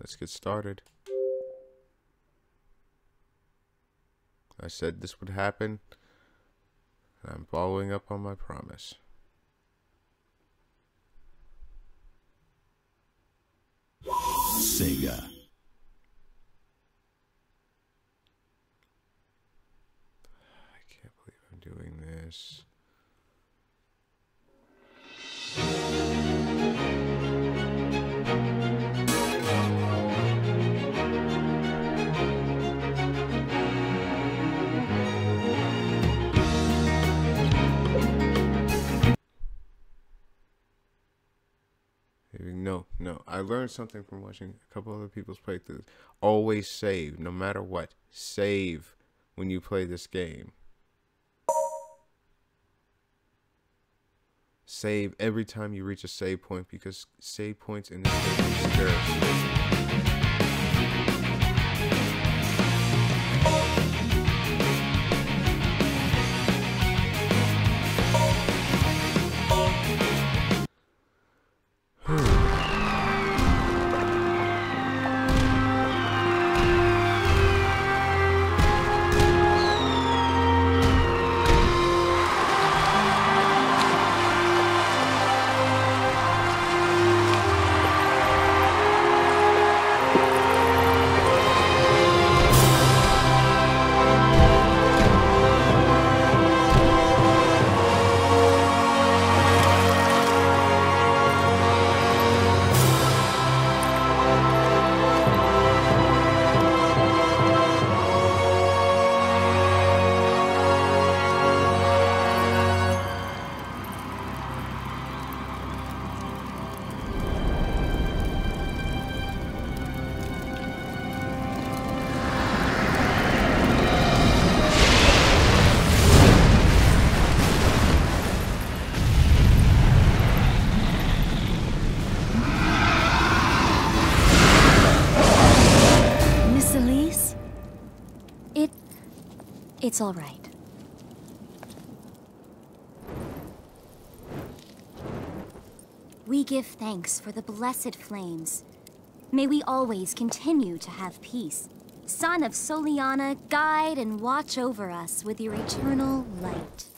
let's get started. I said this would happen. And I'm following up on my promise. Sega. I can't believe I'm doing this. Learned something from watching a couple other people's playthroughs. Always save, no matter what. Save when you play this game. Save every time you reach a save point because save points in this game are scarce. All right. We give thanks for the blessed flames. May we always continue to have peace. Sun of Soleanna, guide and watch over us with your eternal light.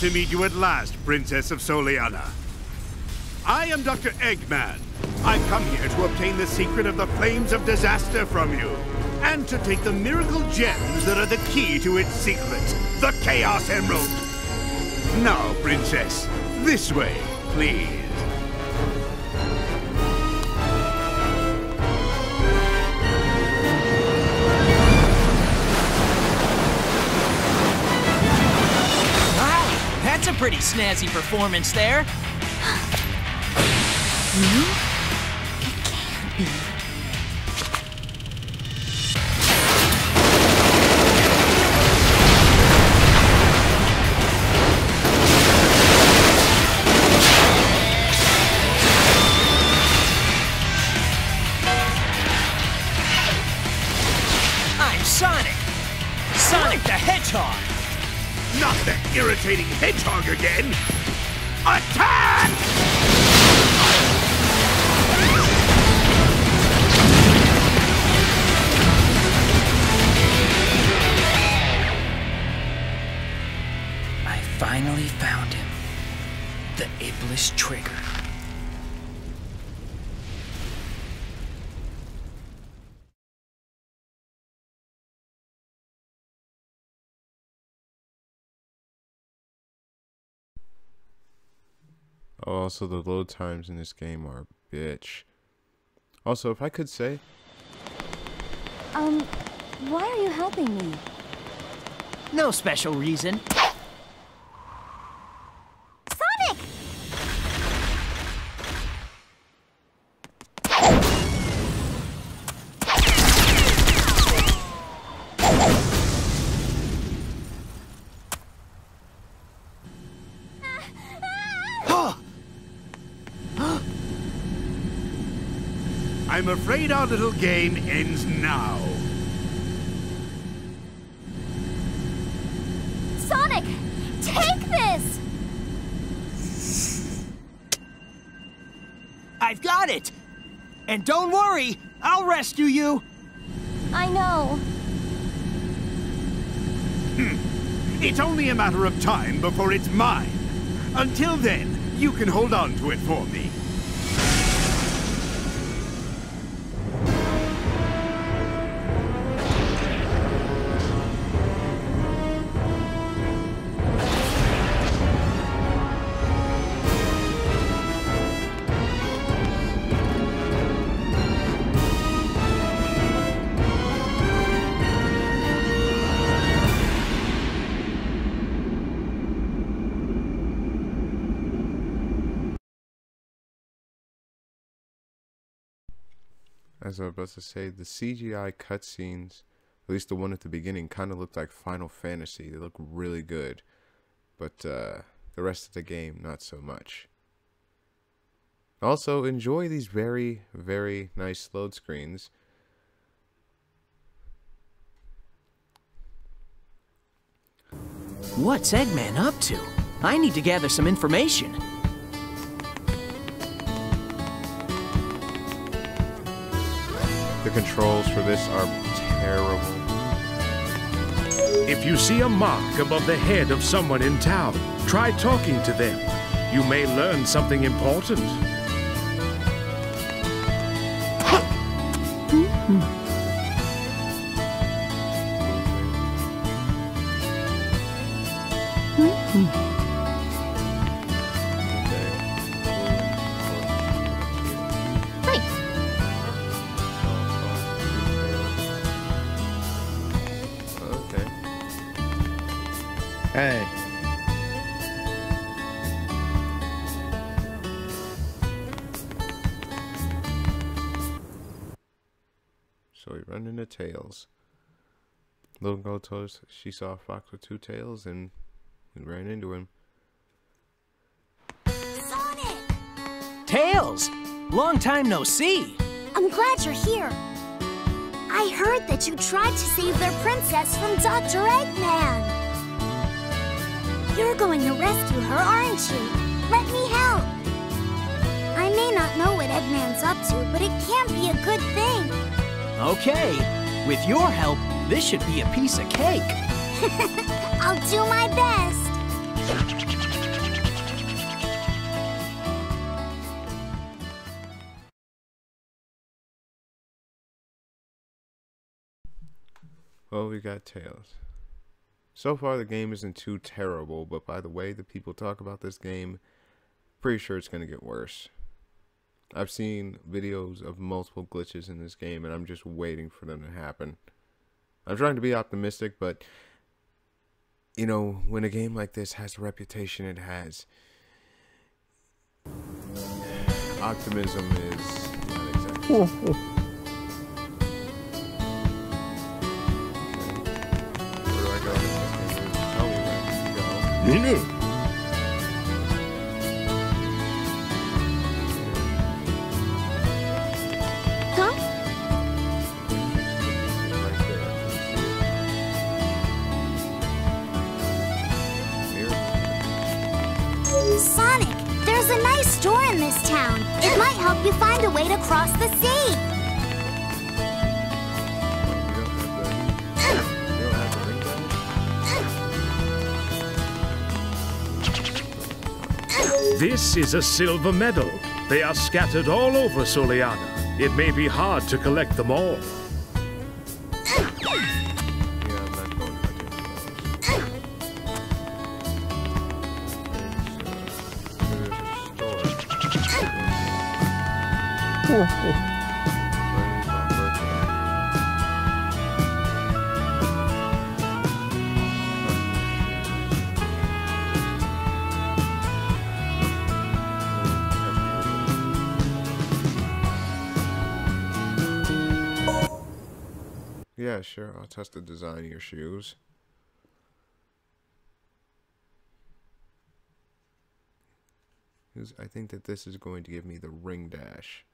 To meet you at last, Princess of Soleanna. I am Dr. Eggman. I've come here to obtain the secret of the flames of disaster from you, and to take the miracle gems that are the key to its secret, the Chaos Emerald. Now, Princess, this way, please. That's a pretty snazzy performance there. I'm Also, the load times in this game are a bitch. Also, if I could say, Um, why are you helping me? No special reason. I'm afraid our little game ends now. Sonic! Take this! I've got it! And don't worry, I'll rescue you! I know. Hmm. It's only a matter of time before it's mine. Until then, you can hold on to it for me. As I was about to say, the CGI cutscenes, at least the one at the beginning, kind of looked like Final Fantasy. They look really good, but uh, the rest of the game, not so much. Also, enjoy these very, very nice load screens. What's Eggman up to? I need to gather some information. The controls for this are terrible. If you see a mark above the head of someone in town, try talking to them. You may learn something important. We run Tails. Little girl told us she saw a fox with two tails and we ran into him. Sonic! Tails! Long time no see! I'm glad you're here. I heard that you tried to save their princess from Dr. Eggman. You're going to rescue her, aren't you? Let me help. I may not know what Eggman's up to, but it can't be a good thing. Okay, with your help, this should be a piece of cake. I'll do my best. Well, we got Tails. So far, the game isn't too terrible, but by the way the people talk about this game, pretty sure it's going to get worse. I've seen videos of multiple glitches in this game, and I'm just waiting for them to happen. I'm trying to be optimistic, but you know, when a game like this has the reputation it has, optimism is not exactly. Where do I go? This tell me where to go. Store in this town. It might help you find a way to cross the sea. This is a silver medal. They are scattered all over Soleanna. It may be hard to collect them all. Yeah, sure. I'll test the design of your shoes. I think that this is going to give me the ring dash.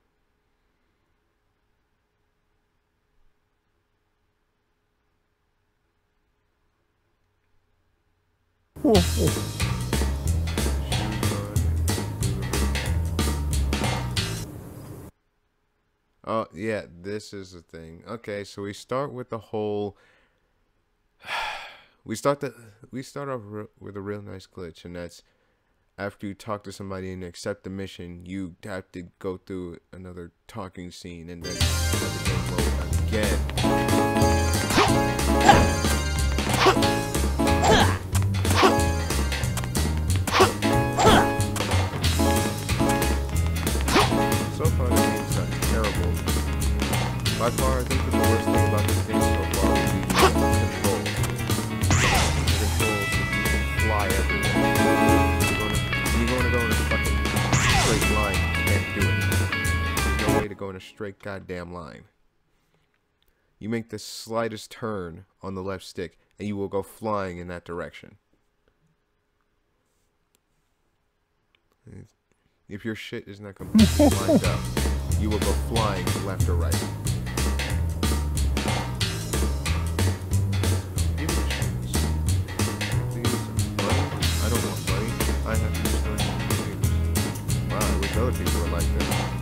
Oh, yeah, this is the thing. Okay, so we start with the whole we start the we start off with a real nice glitch and that's after you talk to somebody and accept the mission, you have to go through another talking scene and then again. By far, I think the worst thing about this game so far would be the controls. Fly everywhere. You're gonna go in a fucking straight line. You can't do it. There's no way to go in a straight goddamn line. You make the slightest turn on the left stick, and you will go flying in that direction. If your shit is not completely lined up, you will go flying left or right. Other people were like this.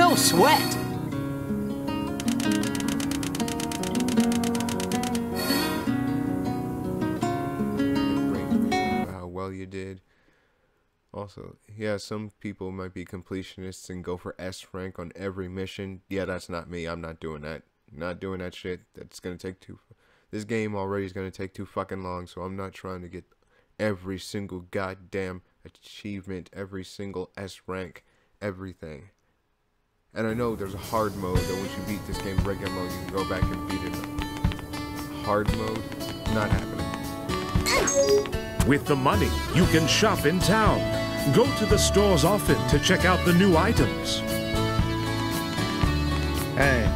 No sweat. how well you did. Also, yeah, some people might be completionists and go for S rank on every mission. Yeah, that's not me. I'm not doing that. Not doing that shit. That's gonna take too. This game already is gonna take too fucking long, so I'm not trying to get every single goddamn achievement, every single S rank, everything. And I know there's a hard mode that once you beat this game regular mode, you can go back and beat it. Hard mode, not happening. With the money, you can shop in town. Go to the stores often to check out the new items. Hey,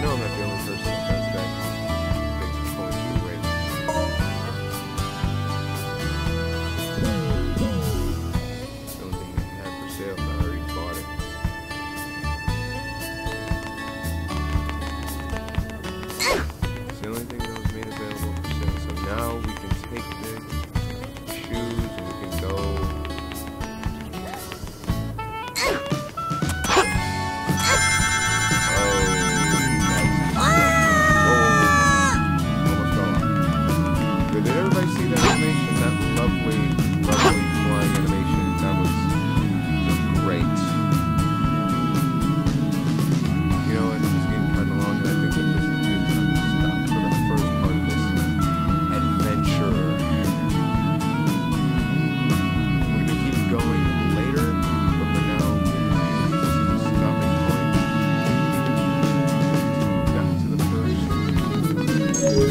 I know I'm not the only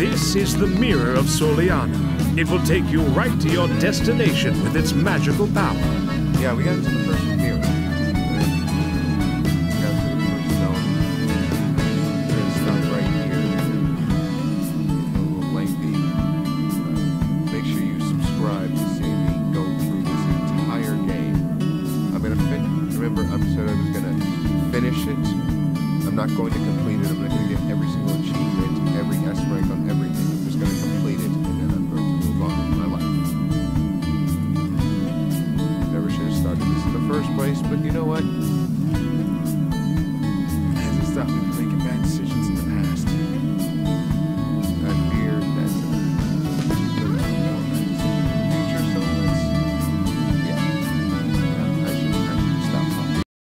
This is the Mirror of Soleanna. It will take you right to your destination with its magical power. Yeah, we got into the first mirror. Remember I said I was gonna finish it. I'm not going to complete